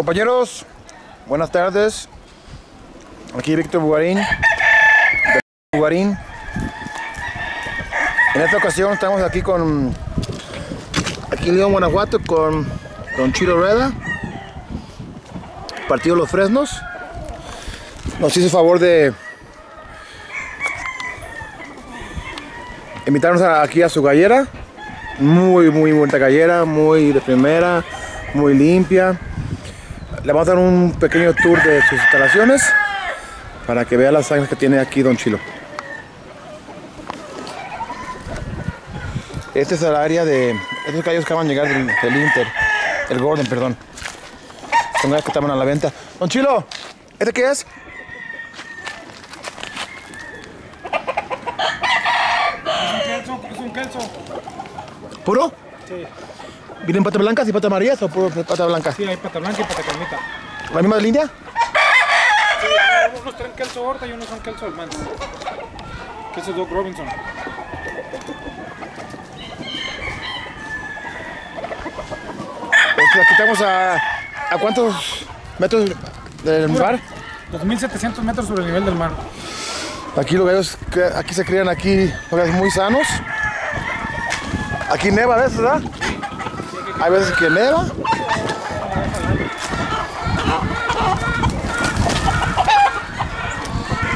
Compañeros, buenas tardes. Aquí Víctor Bugarín. Bugarín. En esta ocasión estamos aquí con aquí en León, Guanajuato con Don Chilo Rueda. Partido Los Fresnos. Nos hizo el favor de invitarnos aquí a su gallera. Muy, muy bonita gallera, muy de primera, muy limpia. Le vamos a dar un pequeño tour de sus instalaciones para que vea las áreas que tiene aquí Don Chilo. Este es el área de estos gallos que acaban de llegar del, del Inter, el Gordon, perdón. Son gallos que estaban a la venta. Don Chilo, ¿este qué es? Es un kelso. ¿Puro? Sí. ¿Vienen patas blancas y patas amarillas o puro pata blanca? Sí, hay pata blanca y pata carnita. ¿La misma línea? Sí, unos traen kelso horta y unos son kelso del Mans. Kelso Doc Robinson. Este, aquí estamos a, a cuántos metros del mar. 2700 metros sobre el nivel del mar. Aquí los gallos, que- aquí se crían aquí los gallos muy sanos. Aquí neva a veces, ¿verdad? Hay veces que neva.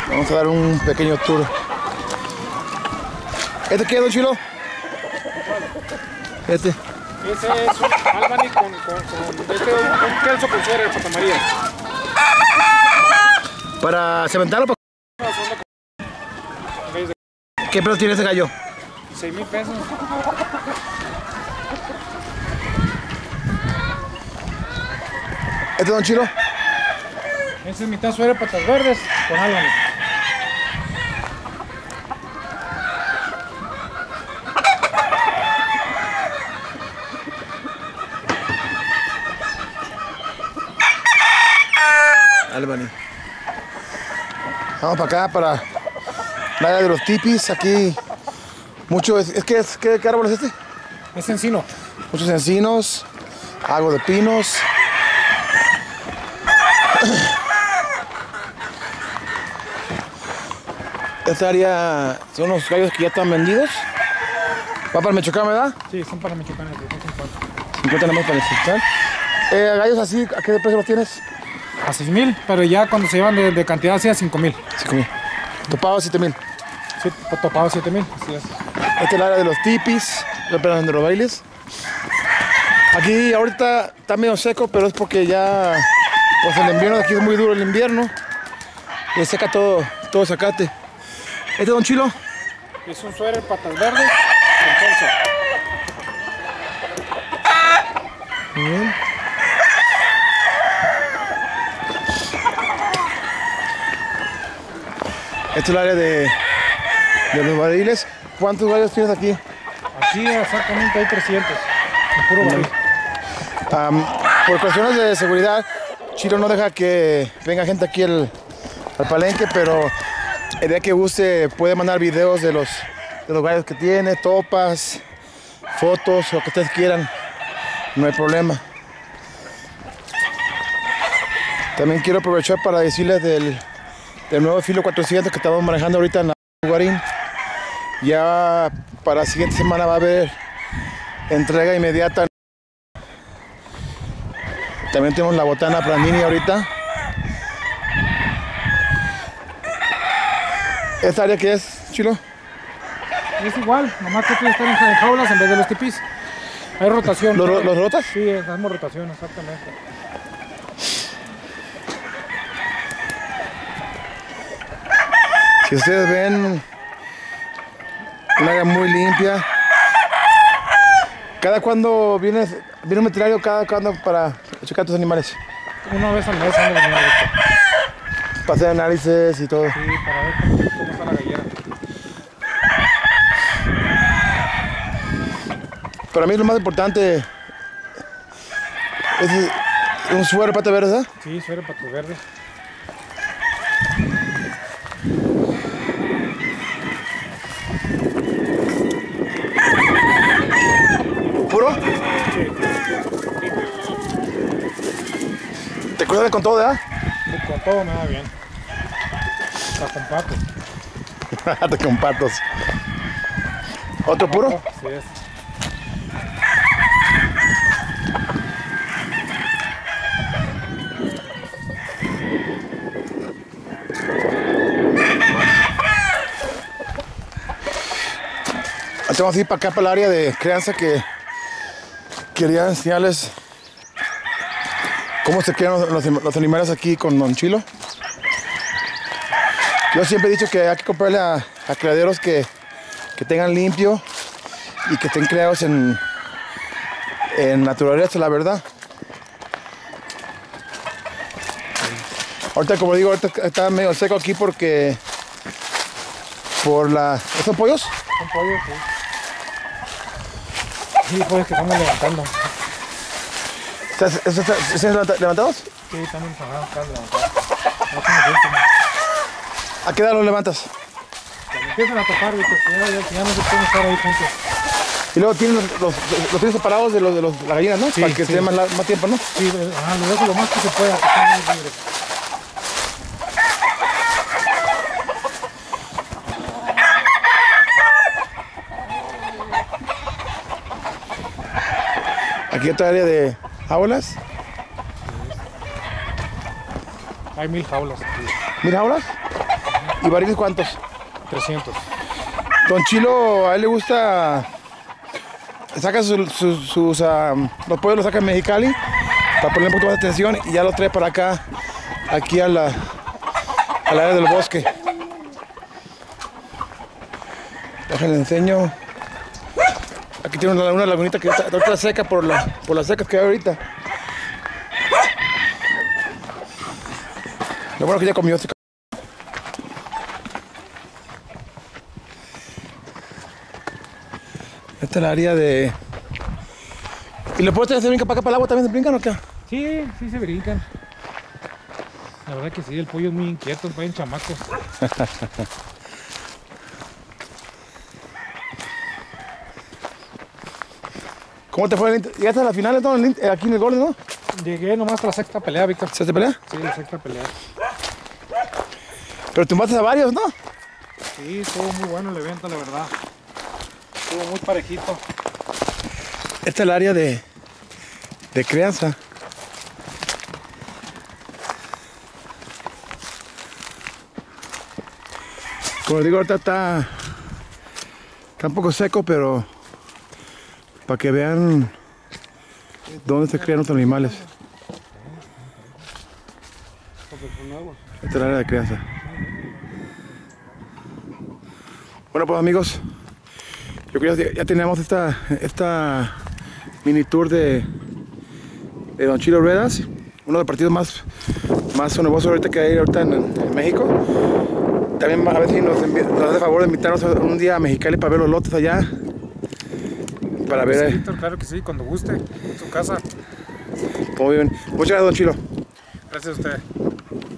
Vamos a dar un pequeño tour. ¿Este qué es, don Chilo? Este. Ese es un Albany con, con, con este un, un kelso con suero de pata amarilla. Para cementarlo, ¿pa- Gallos de ¿qué precio tiene ese gallo? 6 mil pesos. ¿Este don Chilo? Ese es mitad suero de patas verdes con Albany. Albany. Vamos para acá, para la área de los tipis. Aquí, mucho. Es, es que es, ¿qué, qué árbol es este? Es encino. Muchos encinos, algo de pinos. Esta área son los gallos que ya están vendidos. Va para Michoacán, ¿verdad? Sí, son para michoacanes. de 50. 50 nada más para Michoacán. Eh, gallos así, ¿a qué precio los tienes? A 6 mil, pero ya cuando se llevan de, de cantidad así a 5 mil. 5 mil. Topado 7 mil. Sí, topado 7 mil. Así es. Esta es el área de los tipis, de los bailes. Aquí ahorita está medio seco, pero es porque ya, pues el invierno de aquí es muy duro el invierno. Y seca todo, todo zacate. Este Don Chilo, Es un suéter patas verdes con muy bien. Esta es el área de, de los barriles. ¿Cuántos gallos tienes aquí? Aquí exactamente hay 300. En puro barril. Por cuestiones de seguridad, Chilo no deja que venga gente aquí al, al palenque, pero el día que guste puede mandar videos de los, de los gallos que tiene, topas, fotos, lo que ustedes quieran. No hay problema. También quiero aprovechar para decirles del, del nuevo filo 400 que estamos manejando ahorita en la Guarín. Ya para la siguiente semana va a haber entrega inmediata. También tenemos la botana Pranini ahorita. ¿Esta área qué es, Chilo? Es igual, nomás que aquí están en jaulas en vez de los tipis. Hay rotación. ¿Los, los rotas? Sí, damos rotación, exactamente. Si ustedes ven, un área muy limpia. ¿Cada cuándo viene, viene un veterinario cada cuándo para checar tus animales? Una vez al mes de venir esto. Para hacer análisis y todo. Sí, para ver cómo, está la gallera. Para mí lo más importante es un suero de pata verde, ¿verdad? Sí, suéter patas verdes. ¿Puro? ¿Te cuidas con todo, ¿verdad? Con todo me va bien. Hasta con patos. Te con patos. ¿Otro puro? Sí es. Vamos a ir para acá, para el área de crianza que quería enseñarles cómo se crían los, animales aquí con Don Chilo. Yo siempre he dicho que hay que comprarle a, a criaderos que, tengan limpio y que estén criados en, en naturaleza, la verdad. Ahorita, como digo, ahorita está medio seco aquí porque por la... ¿Estos pollos? Son pollos, sí. Sí, pollos que estamos levantando. ¿Estás, estás- estás- estás levanta- levantados? Sí. No se nos sienten. ¿A qué edad los levantas? Cuando empiezan a tocar, Víctor, ya, ya, ya no se pueden estar ahí juntos. Y luego tienen los, los, los tienes separados de los de los, las gallinas, ¿no? Sí, Para que sí. estén más, la- más tiempo, ¿no? Sí, ajá, lo dejo lo más que se pueda, que estén muy libres. Aquí otra área de jaulas. Hay mil jaulas aquí. Mira jaulas. ¿Y barriles cuántos? 300. Don Chilo, a él le gusta. Saca sus, sus, sus, ah, los pollos los saca en Mexicali para poner un poquito más de atención y ya los trae para acá, aquí a la, al área del bosque. Déjenle enseño. Tiene una, una lagunita que está, ahorita seca por, la, por las secas que hay ahorita. Lo bueno que ya comió este Esta es el área de. ¿Y los puedes hacer brinca para acá para el agua también se brincan o qué? Sí, sí se brincan. La verdad que sí, el pollo es muy inquieto, vayan chamacos. ¿Cómo te fue? ¿Llegaste a la final Inter- aquí en el Golden, no? Llegué nomás a la sexta pelea, Víctor. ¿Se te pelea? Sí, la sexta pelea. Pero tumbaste a varios, ¿no? Sí, estuvo muy bueno el evento, la verdad. Estuvo muy parejito. Esta es el área de. de crianza. Como les digo, ahorita está. está un poco seco, pero. Para que vean dónde se crían los animales. Esta es el área de crianza. Bueno, pues amigos, yo creo que ya tenemos esta, mini tour de, Don Chilo Ruedas, uno de los partidos más, más ahorita que hay ahorita en, México. También a ver si nos, nos hace favor de invitarnos un día a Mexicali para ver los lotes allá. Para ver Sí, eh, Víctor, claro que sí, cuando guste. En su casa. cómo viven. Muchas gracias, Don Chilo. Gracias a usted.